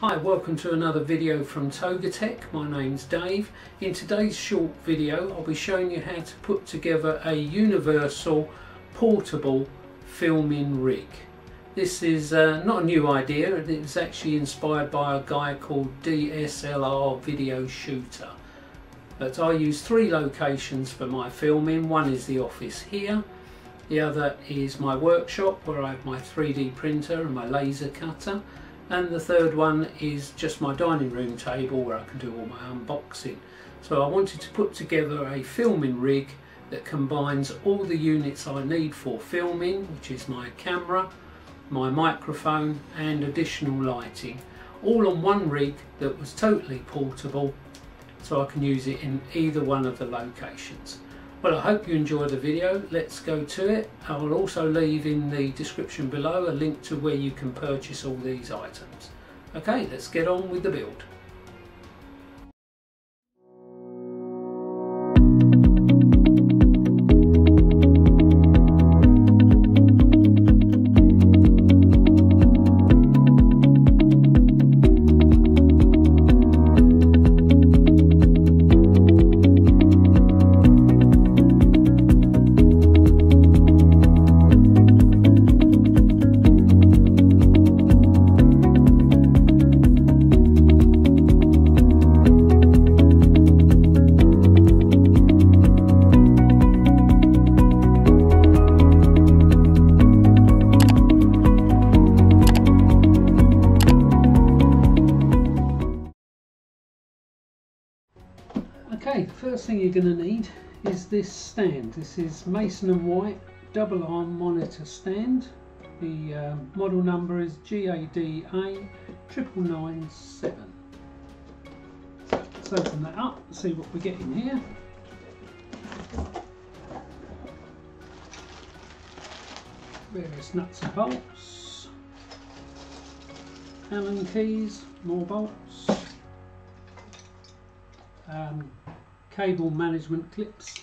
Hi, welcome to another video from Togatech. My name's Dave. In today's short video I'll be showing you how to put together a universal portable filming rig. This is uh, not a new idea, it was actually inspired by a guy called DSLR Video Shooter. But I use three locations for my filming. One is the office here, the other is my workshop where I have my 3D printer and my laser cutter and the third one is just my dining room table where I can do all my unboxing. So I wanted to put together a filming rig that combines all the units I need for filming, which is my camera, my microphone and additional lighting, all on one rig that was totally portable so I can use it in either one of the locations. Well, I hope you enjoyed the video. Let's go to it. I will also leave in the description below a link to where you can purchase all these items. Okay, let's get on with the build. Thing you're going to need is this stand. This is Maison and White double arm monitor stand. The uh, model number is GADA 9997. Let's open that up and see what we get in here. Various nuts and bolts, Allen keys, more bolts, um, cable management clips,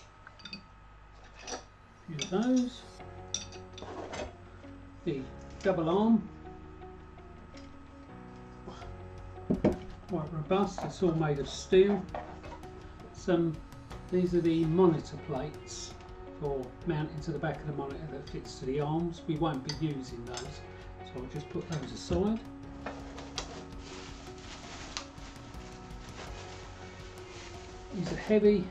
a few of those, the double arm, quite robust, it's all made of steel, some, these are the monitor plates for mounting to the back of the monitor that fits to the arms, we won't be using those, so I'll just put those aside. These are heavy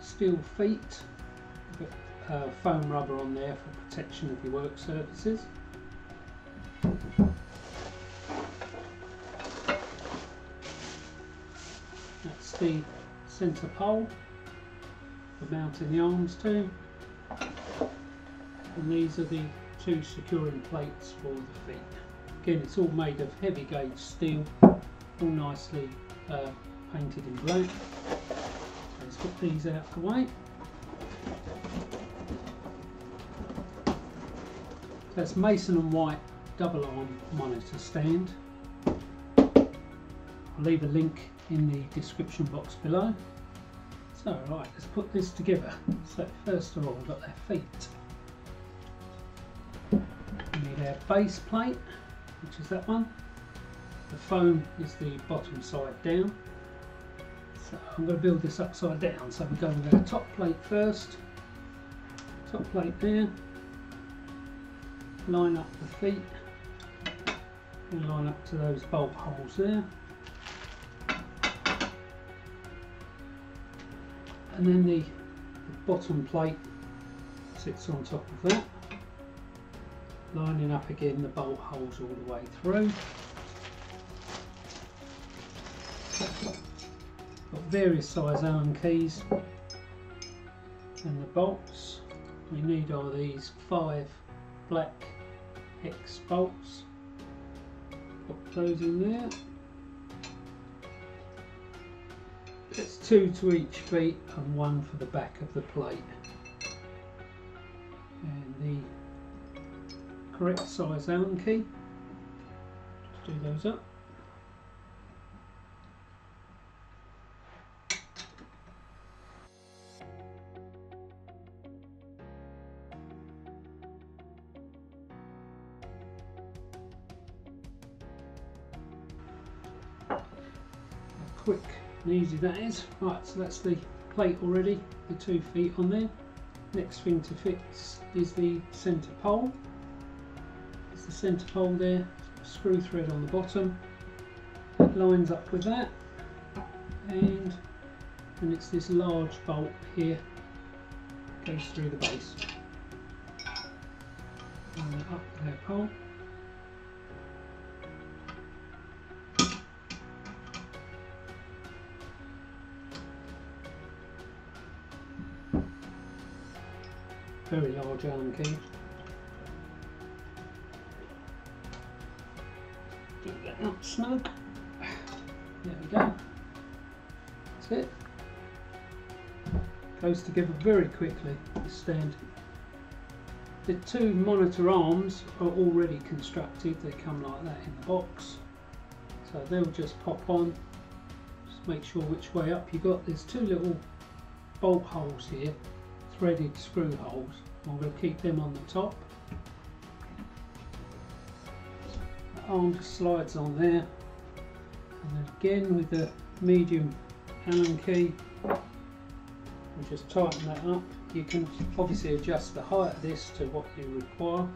steel feet, got uh, foam rubber on there for protection of your work surfaces. That's the centre pole for mounting the arms to. And these are the two securing plates for the feet. Again, it's all made of heavy gauge steel, all nicely uh, painted in black. Let's put these out of the way. That's Maison and White double arm monitor stand. I'll leave a link in the description box below. So right, let's put this together. So first of all, we've got their feet. We need our base plate, which is that one. The foam is the bottom side down. I'm going to build this upside down. So we go with our top plate first. Top plate there. Line up the feet. And line up to those bolt holes there. And then the, the bottom plate sits on top of that. Lining up again the bolt holes all the way through. Various size Allen keys and the bolts. We need are these five black hex bolts. Put those in there. It's two to each feet and one for the back of the plate. And the correct size Allen key. Just do those up. That is. Right, so that's the plate already, the two feet on there. Next thing to fix is the centre pole. It's the centre pole there, screw thread on the bottom. It lines up with that. And, and it's this large bolt here, goes through the base. And up to pole. Very large Allen key. Get that up snug. There we go. That's it. Goes together very quickly, the stand. The two monitor arms are already constructed, they come like that in the box. So they'll just pop on, just make sure which way up you got. There's two little bolt holes here threaded screw holes. I'm going to keep them on the top. The arm just slides on there. And then again with the medium Allen key, we just tighten that up. You can obviously adjust the height of this to what you require.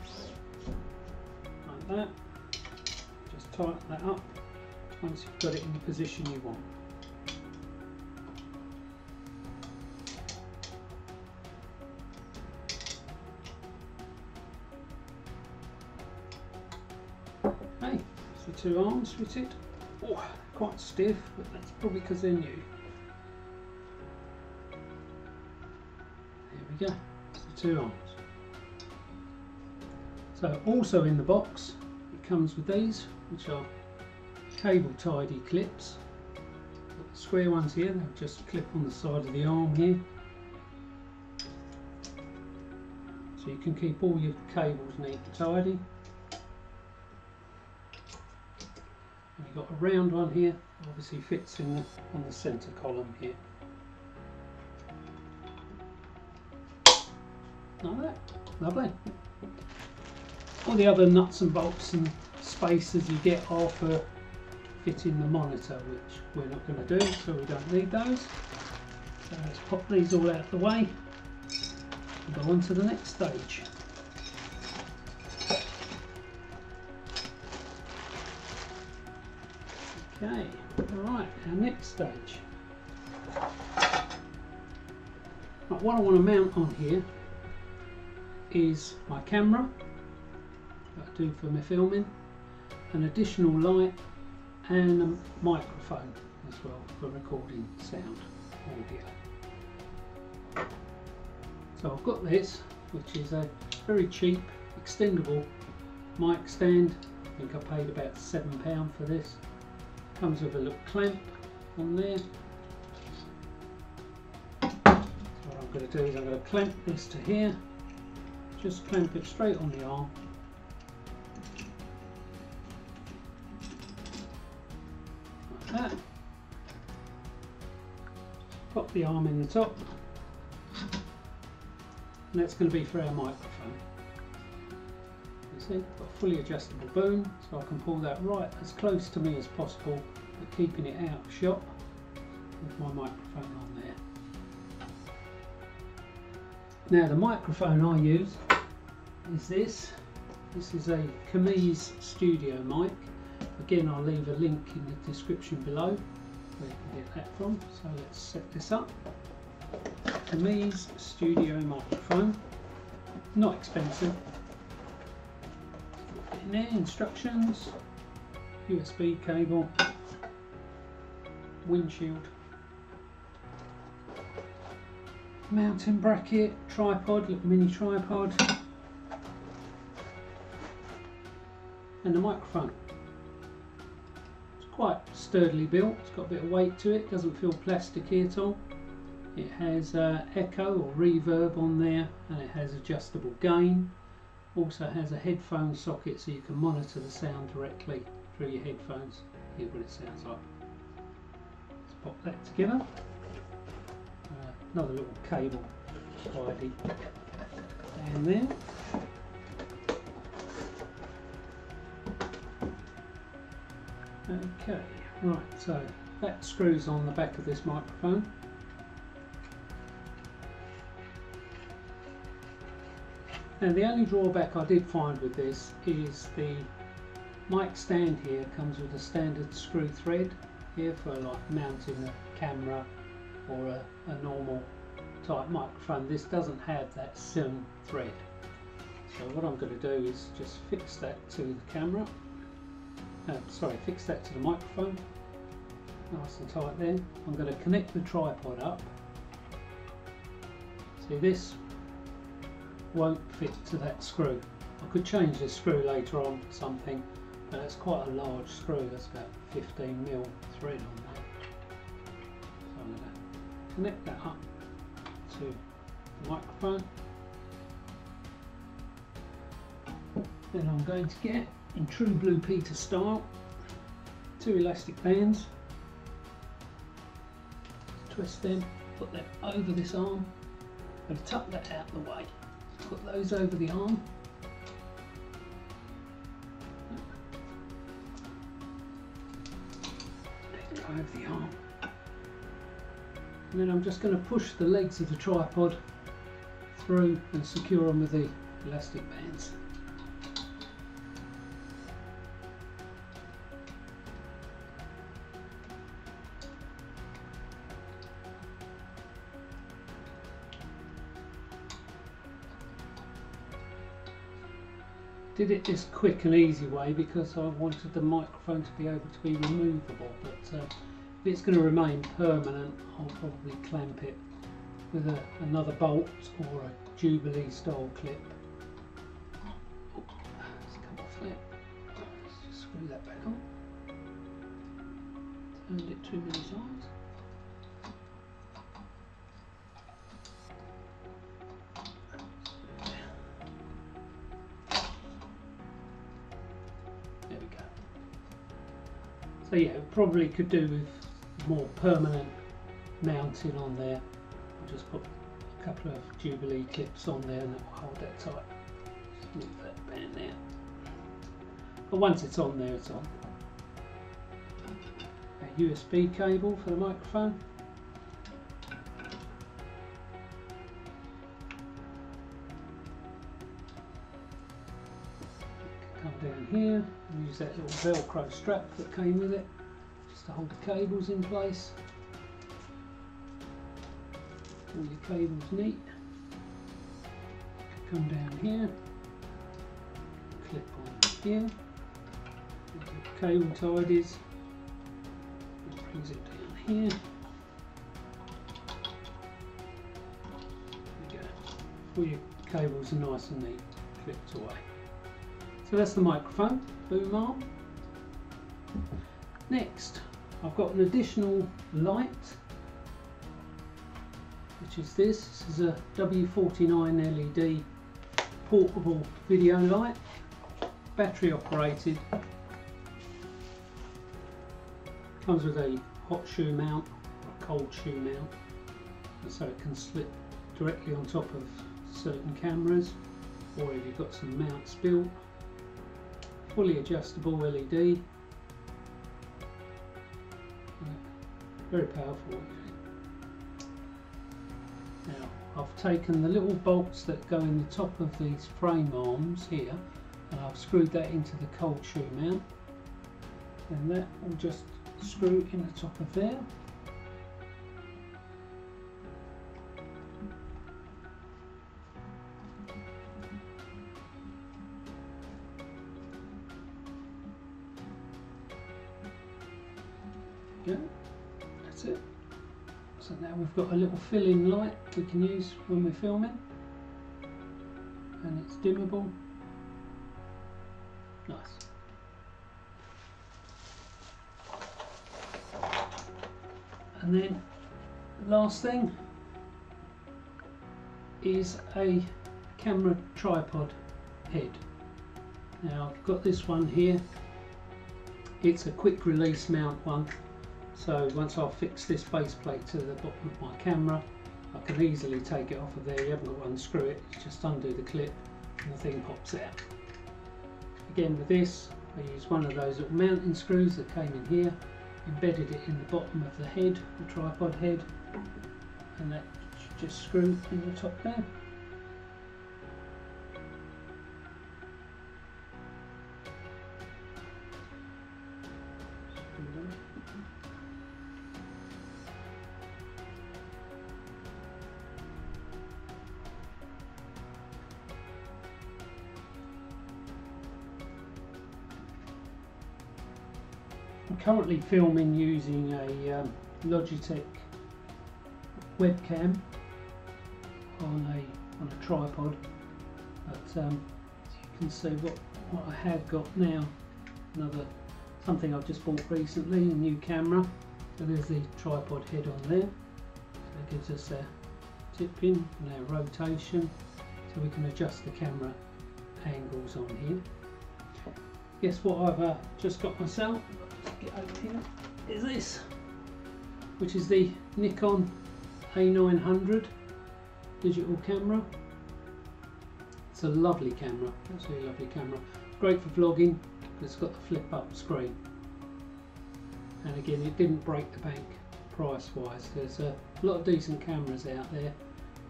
Like that. Just tighten that up once you've got it in the position you want. Two arms fitted. Oh, quite stiff, but that's probably because they're new. There we go, it's the two arms. So also in the box, it comes with these, which are cable tidy clips. Got the square ones here, they'll just clip on the side of the arm here. So you can keep all your cables neat and tidy. Got a round one here, obviously fits in the, on the centre column here. Like that, lovely. All the other nuts and bolts and spacers you get are for fitting the monitor, which we're not going to do, so we don't need those. So let's pop these all out of the way and go on to the next stage. Okay, alright, our next stage. Right, what I want to mount on here is my camera that I do for my filming, an additional light and a microphone as well for recording sound audio. So I've got this which is a very cheap extendable mic stand. I think I paid about £7 for this comes with a little clamp on there. So what I'm going to do is I'm going to clamp this to here, just clamp it straight on the arm. Like that. Pop the arm in the top. And that's going to be for our microphone got a fully adjustable boom, so I can pull that right as close to me as possible, but keeping it out of shot with my microphone on there. Now the microphone I use is this. This is a Kmees Studio mic. Again, I'll leave a link in the description below where you can get that from. So let's set this up. Kmees Studio microphone. Not expensive, instructions, USB cable, windshield, mounting bracket, tripod, little mini tripod, and the microphone. It's quite sturdily built, it's got a bit of weight to it, doesn't feel plasticky at all. It has uh, echo or reverb on there and it has adjustable gain also has a headphone socket so you can monitor the sound directly through your headphones, hear what it sounds like. Let's pop that together. Uh, another little cable tidy down there. Okay, right, so that screws on the back of this microphone. Now the only drawback I did find with this is the mic stand here comes with a standard screw thread here for like mounting a camera or a, a normal type microphone. This doesn't have that SIM thread. So what I'm going to do is just fix that to the camera. Uh, sorry, fix that to the microphone. Nice and tight there. I'm going to connect the tripod up. See this won't fit to that screw. I could change the screw later on something, but it's quite a large screw. That's about 15 mil thread on that. So I'm going to connect that up to the microphone. Then I'm going to get, in true Blue Peter style, two elastic bands. Twist them, put them over this arm, and tuck that out the way. Put those over the arm. Over the arm. And then I'm just going to push the legs of the tripod through and secure them with the elastic bands. Did it this quick and easy way because I wanted the microphone to be able to be removable but uh, if it's going to remain permanent I'll probably clamp it with a, another bolt or a Jubilee style clip. Let's come off there. Let's just screw that back on. Turned it too many times. Probably could do with more permanent mounting on there. I'll just put a couple of Jubilee clips on there and that will hold that tight. Just move that band there. But once it's on there, it's on. A USB cable for the microphone. Come down here use that little velcro strap that came with it to hold the cables in place. All your cables neat. Come down here. Clip on here. Cable tidies brings it down here. There all your cables are nice and neat clipped away. So that's the microphone boom arm. Next, I've got an additional light, which is this. This is a W49 LED portable video light, battery operated. Comes with a hot shoe mount, a cold shoe mount, so it can slip directly on top of certain cameras, or if you've got some mounts built, fully adjustable LED. Very powerful. Now I've taken the little bolts that go in the top of these frame arms here and I've screwed that into the cold shoe mount and that will just screw in the top of there So now we've got a little fill-in light we can use when we're filming. And it's dimmable. Nice. And then last thing is a camera tripod head. Now I've got this one here. It's a quick release mount one so once I've fixed this base plate to the bottom of my camera, I can easily take it off of there. You haven't got to unscrew it, just undo the clip and the thing pops out. Again with this, I use one of those little mounting screws that came in here embedded it in the bottom of the head, the tripod head, and that just screw in the top there. I'm currently filming using a um, Logitech webcam on a on a tripod but um, you can see what, what I have got now another something I've just bought recently a new camera so there's the tripod head on there. So it gives us a tip pin and our rotation so we can adjust the camera angles on here. Guess what I've uh, just got myself get over here. Is this which is the Nikon A900 digital camera. It's a lovely camera absolutely lovely camera. Great for vlogging it's got the flip up screen. And again it didn't break the bank price wise there's a lot of decent cameras out there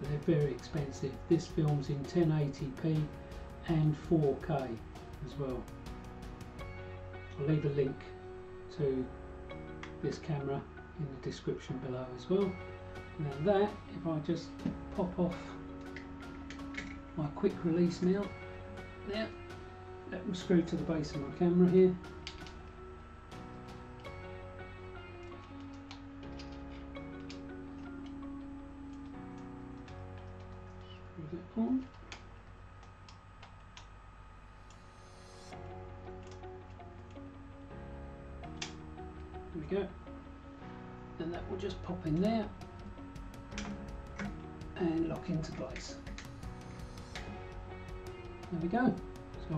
but they're very expensive. This films in 1080p and 4k as well. I'll leave a link to this camera in the description below as well. Now that, if I just pop off my quick release mount, there, that will screw to the base of my camera here.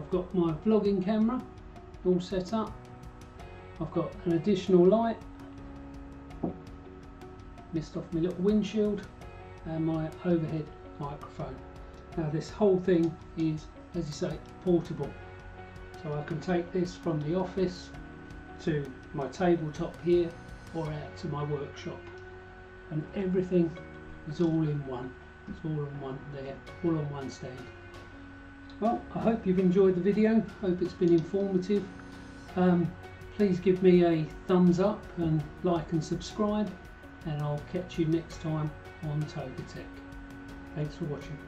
I've got my vlogging camera all set up. I've got an additional light, missed off my little windshield and my overhead microphone. Now this whole thing is, as you say, portable. So I can take this from the office to my tabletop here or out to my workshop and everything is all in one it's all in one there all on one stand well, I hope you've enjoyed the video. Hope it's been informative. Um, please give me a thumbs up and like and subscribe and I'll catch you next time on Togatech. Thanks for watching.